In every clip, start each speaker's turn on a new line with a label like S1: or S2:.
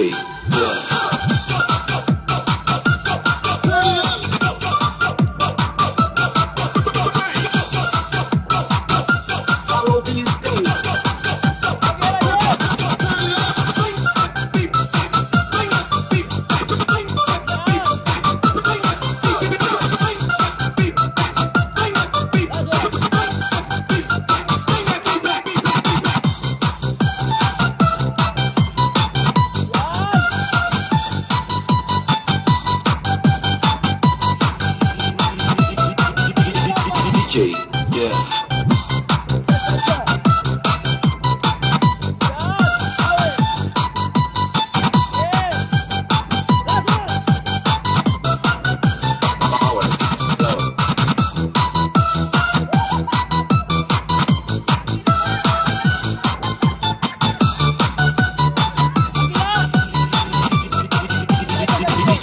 S1: abençoe.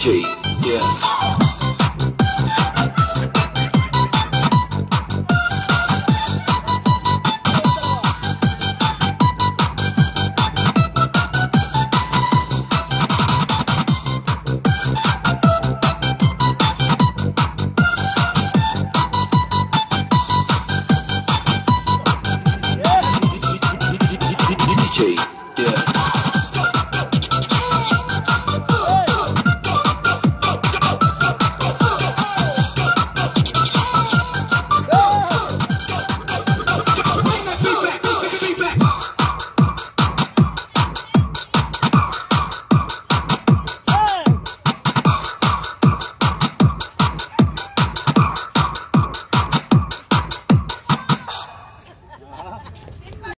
S1: G.